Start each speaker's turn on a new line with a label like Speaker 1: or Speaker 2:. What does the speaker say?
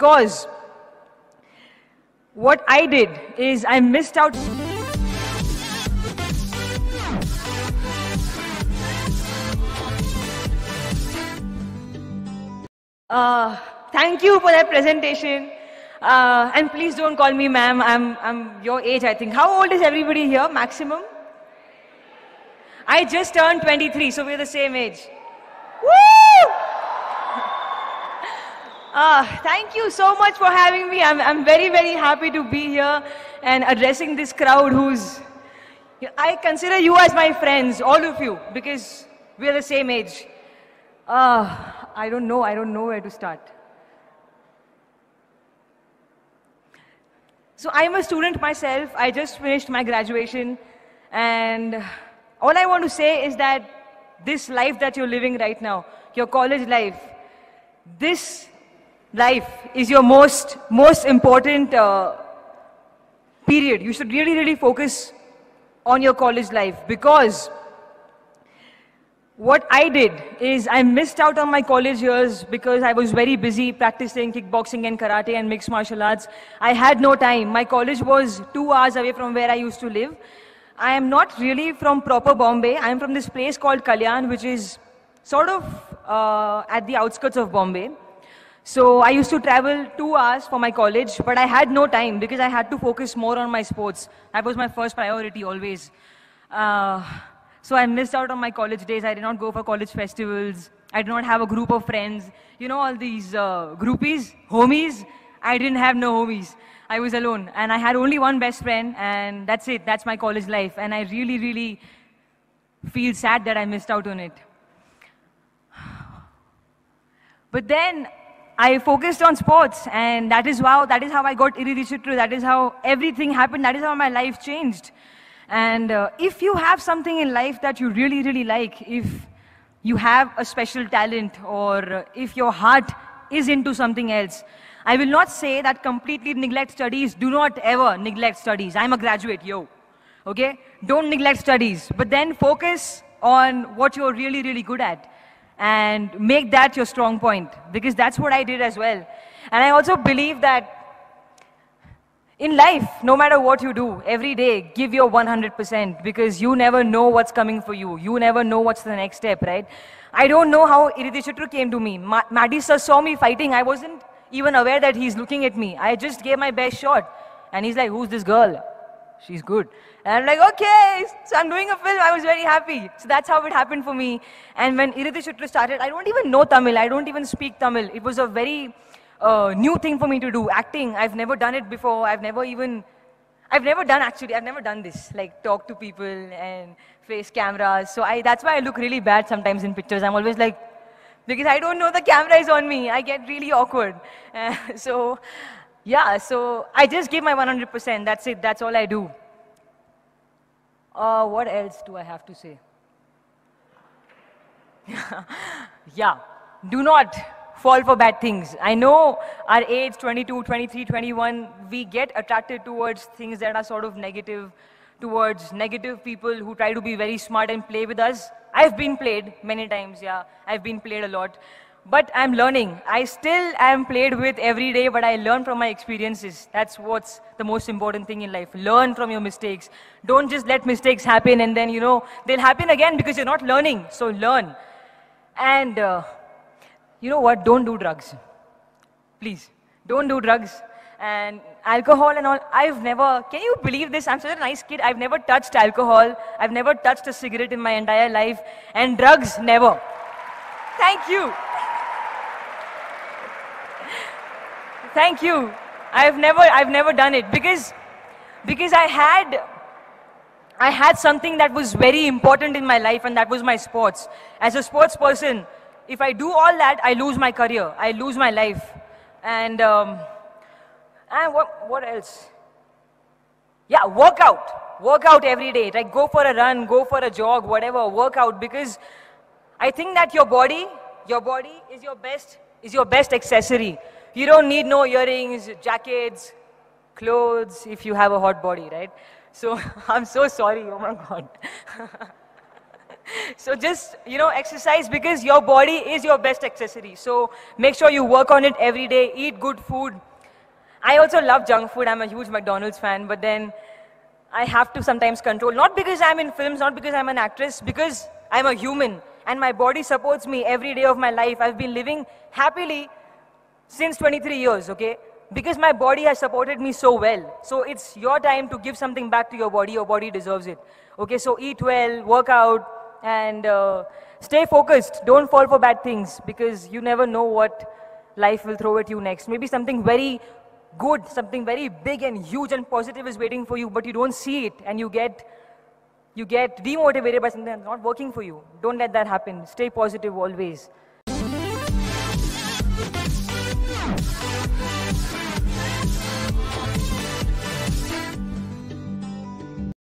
Speaker 1: because what I did is I missed out. Uh, thank you for that presentation. Uh, and please don't call me ma'am. I'm, I'm your age, I think. How old is everybody here, maximum? I just turned 23, so we're the same age. Uh, thank you so much for having me. I'm, I'm very, very happy to be here and addressing this crowd who's. I consider you as my friends, all of you, because we're the same age. Uh, I don't know. I don't know where to start. So I'm a student myself. I just finished my graduation. And all I want to say is that this life that you're living right now, your college life, this life is your most, most important uh, period. You should really, really focus on your college life because what I did is I missed out on my college years because I was very busy practicing kickboxing and karate and mixed martial arts. I had no time. My college was two hours away from where I used to live. I am not really from proper Bombay. I am from this place called Kalyan, which is sort of uh, at the outskirts of Bombay. So I used to travel two hours for my college, but I had no time because I had to focus more on my sports. That was my first priority always. Uh, so I missed out on my college days. I did not go for college festivals. I did not have a group of friends. You know, all these uh, groupies, homies. I didn't have no homies. I was alone. And I had only one best friend, and that's it. That's my college life. And I really, really feel sad that I missed out on it. But then I focused on sports, and that is how, that is how I got Irudhi Suttru. That is how everything happened. That is how my life changed. And uh, if you have something in life that you really, really like, if you have a special talent, or if your heart is into something else, I will not say that completely neglect studies. Do not ever neglect studies. I'm a graduate, yo. Okay? Don't neglect studies. But then focus on what you're really, really good at. And make that your strong point. Because that's what I did as well. And I also believe that in life, no matter what you do, every day, give your 100% because you never know what's coming for you. You never know what's the next step, right? I don't know how Irudhi Suttru came to me. Ma- Maddie sir saw me fighting. I wasn't even aware that he's looking at me. I just gave my best shot. And he's like, who's this girl? She's good. And I'm like, okay, so I'm doing a film. I was very happy. So that's how it happened for me. And when Irudhi Suttru started, I don't even know Tamil. I don't even speak Tamil. It was a very uh, new thing for me to do. Acting, I've never done it before. I've never even, I've never done actually, I've never done this, like talk to people and face cameras. So I, that's why I look really bad sometimes in pictures. I'm always like, because I don't know the camera is on me. I get really awkward. Uh, so, yeah, so I just give my 100%. That's it. That's all I do. Uh, what else do I have to say? yeah, do not fall for bad things. I know our age, 22, 23, 21, we get attracted towards things that are sort of negative, towards negative people who try to be very smart and play with us. I've been played many times, yeah. I've been played a lot. But I'm learning. I still am played with every day, but I learn from my experiences. That's what's the most important thing in life. Learn from your mistakes. Don't just let mistakes happen and then, you know, they'll happen again because you're not learning. So learn. And uh, you know what? Don't do drugs. Please. Don't do drugs. And alcohol and all. I've never, can you believe this? I'm such a nice kid. I've never touched alcohol. I've never touched a cigarette in my entire life. And drugs, never. Thank you. Thank you. I've never, I've never done it because, because I had, I had something that was very important in my life and that was my sports. As a sports person, if I do all that, I lose my career. I lose my life. And, um, and what, what else? Yeah, work out. Work out every day. Like go for a run, go for a jog, whatever. Work out because I think that your body, your body is your best, is your best accessory. You don't need no earrings, jackets, clothes if you have a hot body, right? So I'm so sorry. Oh my God. so just, you know, exercise because your body is your best accessory. So make sure you work on it every day, eat good food. I also love junk food. I'm a huge McDonald's fan, but then I have to sometimes control. Not because I'm in films, not because I'm an actress, because I'm a human and my body supports me every day of my life. I've been living happily since 23 years, okay? Because my body has supported me so well. So it's your time to give something back to your body. Your body deserves it. Okay, so eat well, work out, and uh, stay focused. Don't fall for bad things because you never know what life will throw at you next. Maybe something very good, something very big and huge and positive is waiting for you, but you don't see it and you get you get demotivated by something that's not working for you. Don't let that happen. Stay positive always.